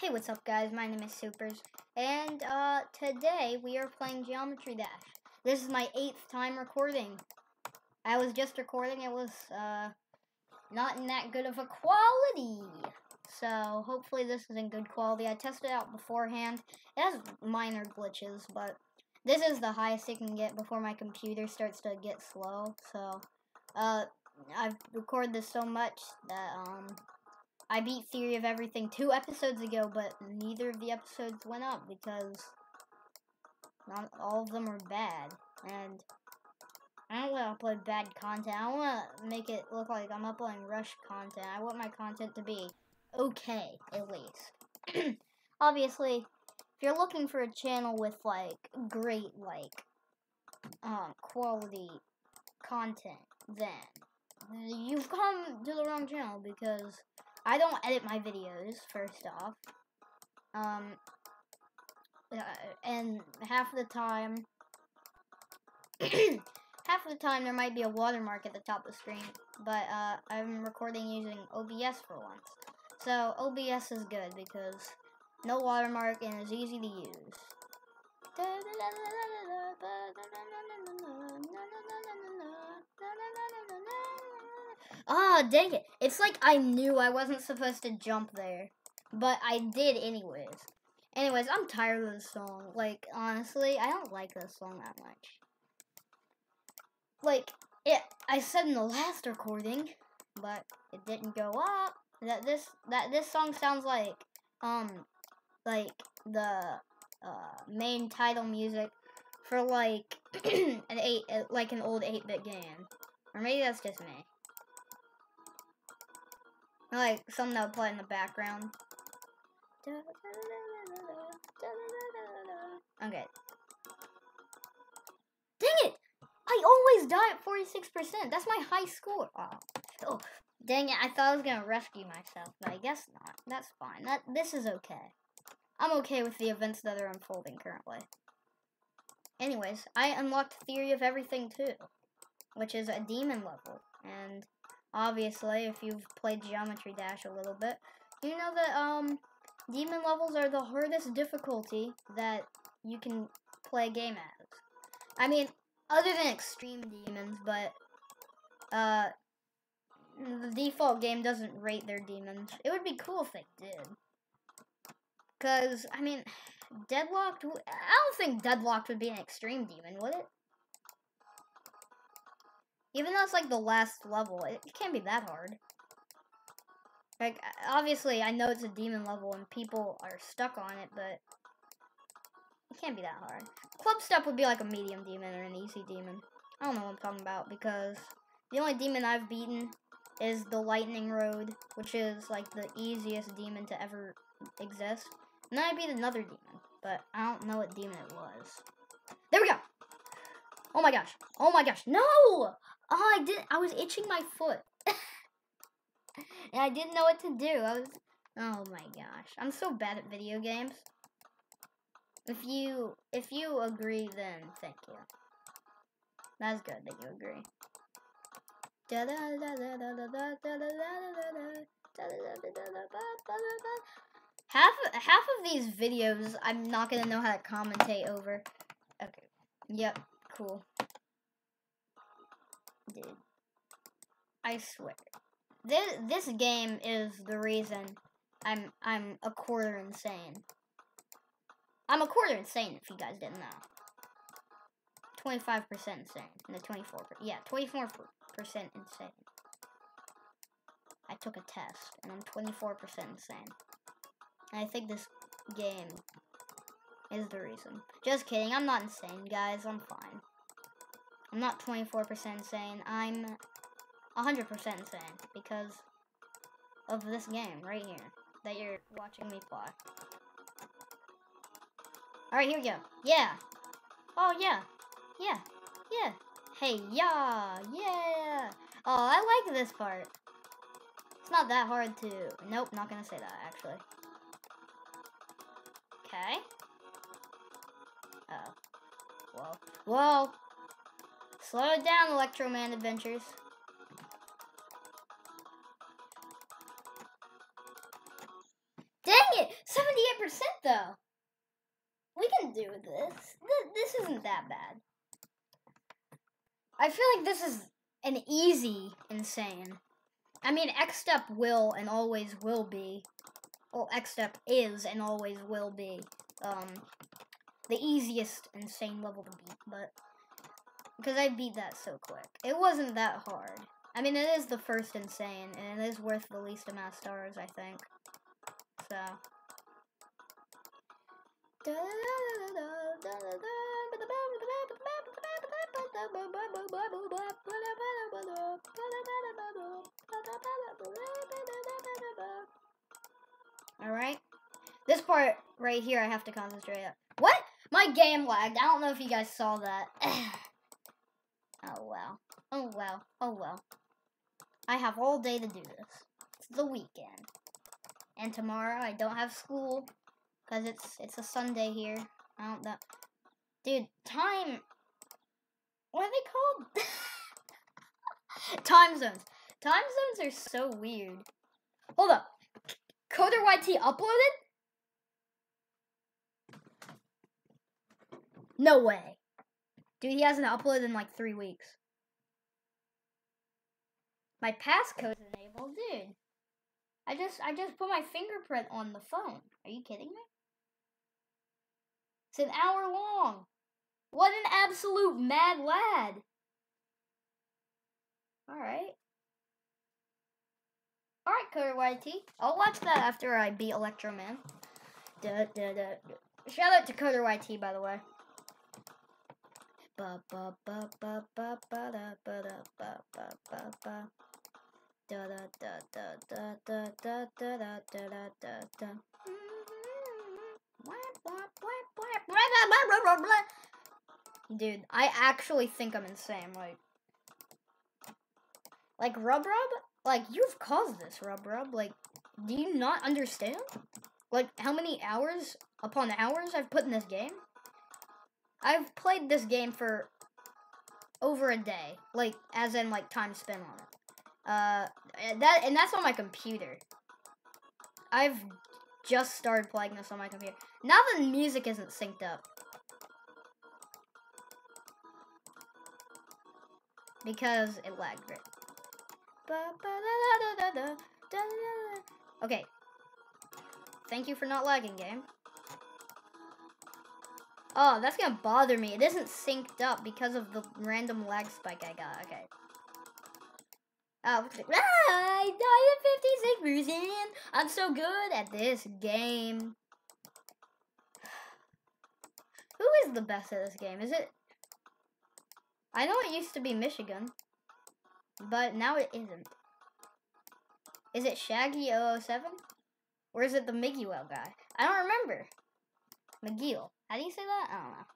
Hey, what's up guys? My name is Superz, and uh, today we are playing Geometry Dash. This is my eighth time recording. I was just recording, it was uh, not in that good of a quality. So hopefully this is in good quality. I tested it out beforehand. It has minor glitches, but this is the highest it can get before my computer starts to get slow. So uh, I've recorded this so much that um, I beat Theory of Everything two episodes ago, but neither of the episodes went up because not all of them are bad. And I don't want to upload bad content. I want to make it look like I'm uploading rush content. I want my content to be okay, at least. Obviously, if you're looking for a channel with, like, great, like, um, quality content, then you've come to the wrong channel because I don't edit my videos, first off. Um, uh, and half the time, half of the time there might be a watermark at the top of the screen, but uh, I'm recording using OBS for once. So OBS is good because no watermark and it's easy to use. Ah, oh, dang it. It's like I knew I wasn't supposed to jump there. But I did anyways. Anyways, I'm tired of this song. Like, honestly, I don't like this song that much. Like, it, I said in the last recording, but it didn't go up, that this, that this song sounds like, um, like, the, uh, main title music for, like, an 8, like an old 8-bit game. Or maybe that's just me. Like something that would play in the background. Okay. Dang it! I always die at 46%. That's my high score. Oh. oh. Dang it, I thought I was gonna rescue myself, but I guess not. That's fine. That this is okay. I'm okay with the events that are unfolding currently. Anyways, I unlocked Theory of Everything too, which is a demon level, and obviously, if you've played Geometry Dash a little bit, you know that um, demon levels are the hardest difficulty that you can play a game as. I mean, other than extreme demons, but uh, the default game doesn't rate their demons. It would be cool if they did. Because, I mean, Deadlocked, I don't think Deadlocked would be an extreme demon, would it? Even though it's like the last level, it, can't be that hard. Like, obviously, I know it's a demon level and people are stuck on it, but it can't be that hard. Clubstep would be like a medium demon or an easy demon. I don't know what I'm talking about because the only demon I've beaten is the Lightning Road, which is like the easiest demon to ever exist. And then I beat another demon, but I don't know what demon it was. There we go! Oh my gosh. Oh my gosh. No! Oh, I didn't. I was itching my foot. and I didn't know what to do. I was. Oh my gosh. I'm so bad at video games. If you if you agree, then thank you. That's good that you agree. Half half of these videos I'm not gonna know how to commentate over. Okay. Yep. Cool dude. I swear. This this game is the reason I'm I'm a quarter insane. I'm a quarter insane if you guys didn't know. 25% insane. The 24 yeah, 24% insane. I took a test and I'm 24% insane. And I think this game is the reason. Just kidding, I'm not insane, guys. I'm fine. I'm not 24% insane. I'm 100% insane because of this game right here that you're watching me play. Alright, here we go. Yeah. Oh, yeah. Yeah. Yeah. Hey, yeah. Yeah. Oh, I like this part. It's not that hard to... Nope, not gonna say that, actually. Okay. Oh. Whoa. Whoa. Slow it down, Electroman Adventures. Dang it! 78% though. We can do this. This isn't that bad. I feel like this is an easy insane. I mean, xStep will and always will be. Well, xStep is and always will be um, the easiest insane level to beat, but because I beat that so quick. It wasn't that hard. I mean, it is the first insane, and it is worth the least amount of stars, I think. So. Alright. This part right here I have to concentrate on. What? My game lagged. I don't know if you guys saw that. oh well. Oh well. Oh well. I have all day to do this. It's the weekend. And tomorrow I don't have school. Because it's it's a Sunday here. I don't know. Dude, time what are they called? time zones. Time zones are so weird. Hold up. Coder YT uploaded? No way. Dude, he hasn't uploaded in like three weeks. My passcode's enabled, dude. I just I just put my fingerprint on the phone. Are you kidding me? It's an hour long. What an absolute mad lad. Alright. Alright, Coder YT. I'll watch that after I beat Electroman. Da, da, da. Shout out to Coder YT, by the way. Ba ba ba ba ba ba da ba da ba ba ba ba. Da da da da da da da da da da da da da. Dude, I actually think I'm insane. Like, like Rub Rub, like you've caused this, Rub Rub. Like, do you not understand? Like how many hours upon hours I've put in this game? I've played this game for over a day, like as in like time spent on it. Uh, that and that's on my computer. I've just started playing this on my computer. Now the music isn't synced up. because it lagged a bit. Okay. Thank you for not lagging, game. Oh, that's gonna bother me. It isn't synced up because of the random lag spike I got. Okay. Oh, I died at 56%. I'm so good at this game. Who is the best at this game? Is it I know it used to be Michigun, but now it isn't. Is it Shaggy 007? Or is it the Miguel guy? I don't remember. McGill. How do you say that? I don't know.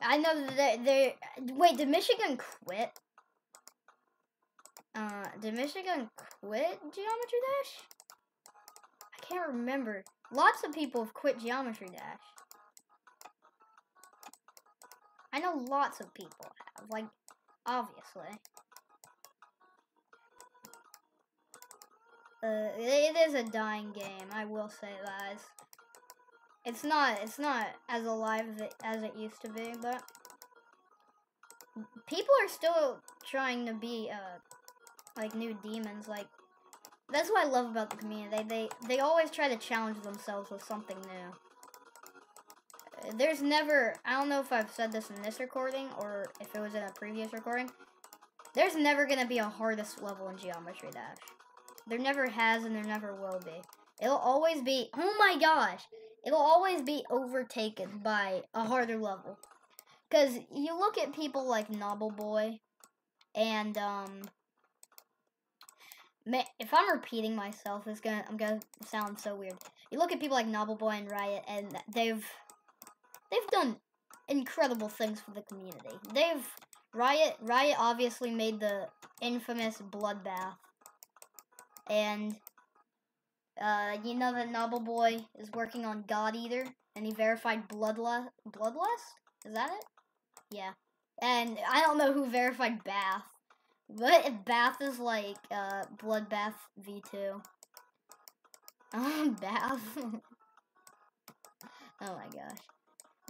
I know that they wait, did Michigun quit? Uh, did Michigun quit Geometry Dash? I can't remember. Lots of people have quit Geometry Dash. I know lots of people have, like, obviously. Uh, it is a dying game, I will say that. Not, it's not as alive as it used to be, but people are still trying to be, uh, like, new demons, like, that's what I love about the community. They, they, they always try to challenge themselves with something new there's never, I don't know if I've said this in this recording or if it was in a previous recording, there's never to be a hardest level in Geometry Dash. There never has and there never will be. It'll always be, oh my gosh, it'll always be overtaken by a harder level. Because you look at people like Knobbelboy and, um, if I'm repeating myself, it's gonna I'm gonna sound so weird. You look at people like Knobbelboy and Riot, and they've they've done incredible things for the community. They've Riot Riot obviously made the infamous bloodbath, and uh, you know that Knobbelboy is working on God Eater, and he verified Bloodlust. Bloodlust is that it? Yeah. And I don't know who verified Bath, but if Bath is like uh, Bloodbath V2. Um, bath. oh my gosh.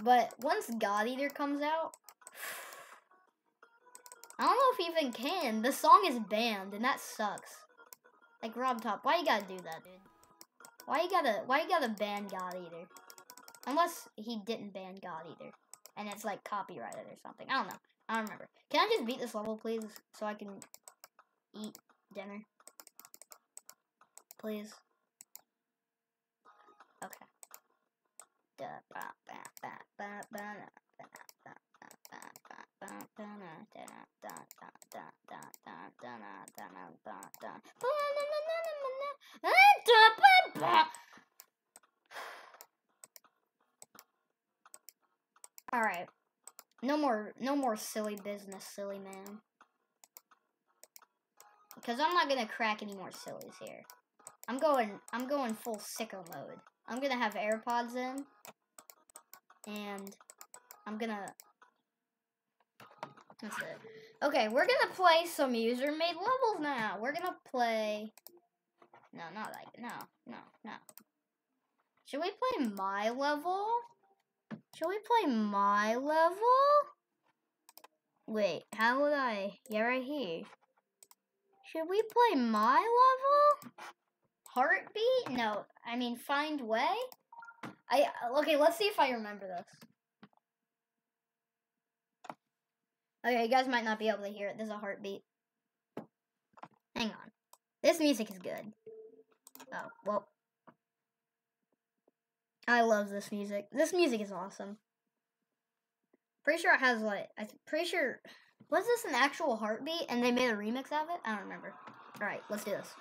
But once God Eater comes out, I don't know if he even can. The song is banned, and that sucks. Like RobTop, why you gotta do that, dude? Why you gotta why you gotta ban God Eater? Unless he didn't ban God Eater. And it's like copyrighted or something. I don't know. I don't remember. Can I just beat this level, please? So I can eat dinner. Please. Okay. All No more silly business, silly man. Cuz I'm not going to crack any more sillies here. I'm going I'm going full sicko mode. I'm going to have AirPods in and I'm going to That's it. Okay, we're going to play some user-made levels now. We're going to play No, not like no, no, no. Should we play my level? Should we play my level? Wait, how would I? Yeah, right here. Should we play my level? Heartbeat? No, I mean find way. I okay. Let's see if I remember this. Okay, you guys might not be able to hear it. There's a heartbeat. Hang on. This music is good. Oh, well. I love this music. This music is awesome. Pretty sure it has like I'm pretty sure was this an actual heartbeat and they made a remix of it? I don't remember. Alright, let's do this.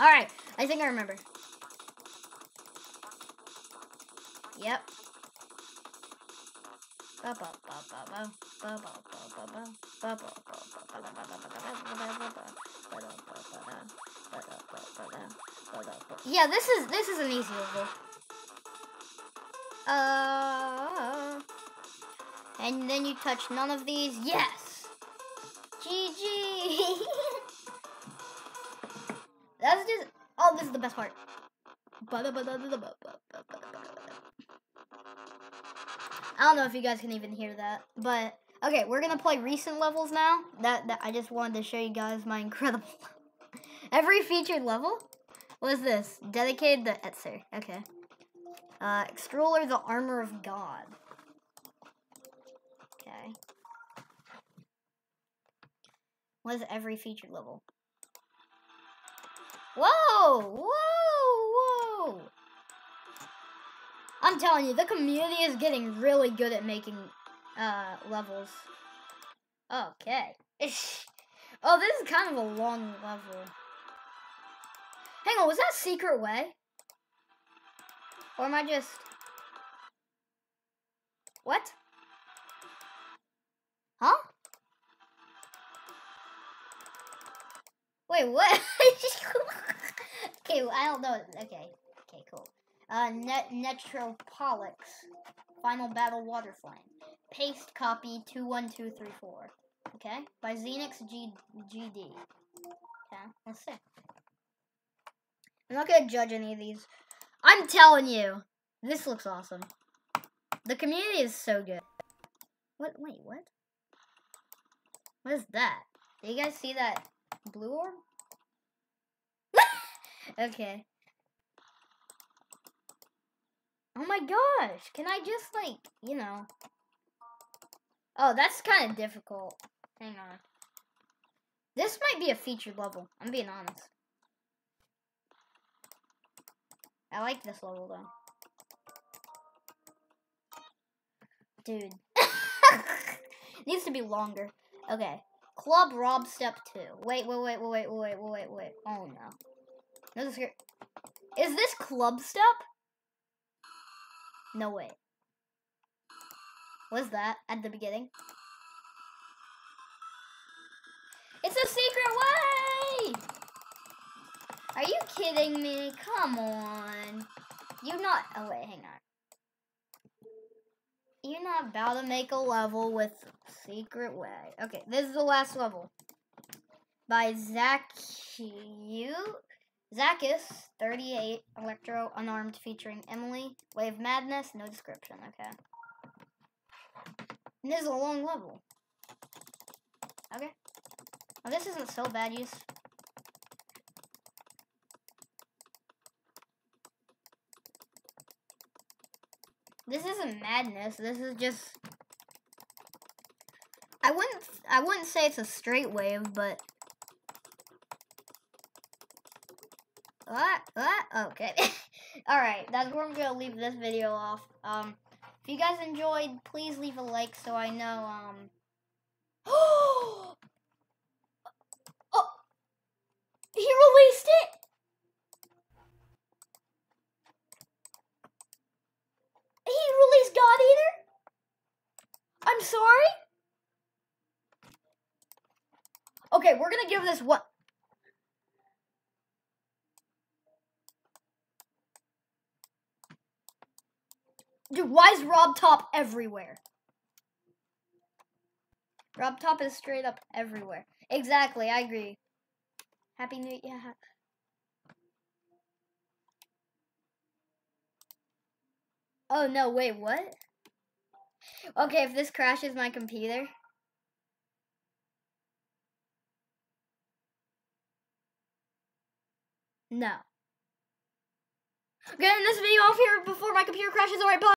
Alright, I think I remember. Yep. Yeah, this is this is an easy level. Uh, and then you touch none of these. Yes. GG. That's just. Oh, this is the best part. I don't know if you guys can even hear that, but okay, we're gonna play recent levels now. That, that I just wanted to show you guys my incredible. Every featured level. What is this? Dedicated to Etzer. Okay. Uh, Extroller, the Armor of God. Okay. What is every featured level? Whoa! Whoa! Whoa! I'm telling you, the community is getting really good at making uh, levels. Okay. oh, this is kind of a long level. Hang on, was that Secret Way? Or am I just... What? Huh? Wait, what? okay, well, I don't know. Okay, okay, cool. Uh, Net Netropolix. Final Battle Waterflame. Paste copy 21234. Okay? By Xenix G GD. Okay, let's see. I'm not gonna judge any of these. I'm telling you, this looks awesome. The community is so good. What? Wait, what? What is that? Do you guys see that blue orb? okay. Oh my gosh, can I just like, you know. Oh, that's kind of difficult. Hang on. This might be a featured level, I'm being honest. I like this level though. Dude. Needs to be longer. Okay. Club Rob Step 2. Wait, wait, wait, wait, wait, wait, wait, wait. Oh no. This here. Is this Clubstep? No way. Was that at the beginning? It's a secret way! Are you kidding me? Come on. You're not. Oh, wait, hang on. you're not about to make a level with secret way. Okay, this is the last level. By Zach Zackus, 38, Electro, Unarmed, featuring Emily. Wave Madness, no description, okay. And this is a long level. Okay. Well, this isn't so bad, use. This isn't madness, this is just... I wouldn't, I wouldn't say it's a straight wave, but What? What? Okay. Alright, that's where I'm to leave this video off. Um, you guys enjoyed, please leave a like so I know, um... oh! He released it! He released God Eater? I'm sorry? Okay, we're gonna give this one... Dude, why is RobTop everywhere? RobTop is straight up everywhere. Exactly, I agree. Happy New Year. Yeah. Oh no, wait, what? Okay, if this crashes my computer. No. Getting this video off here before my computer crashes. Alright, bye.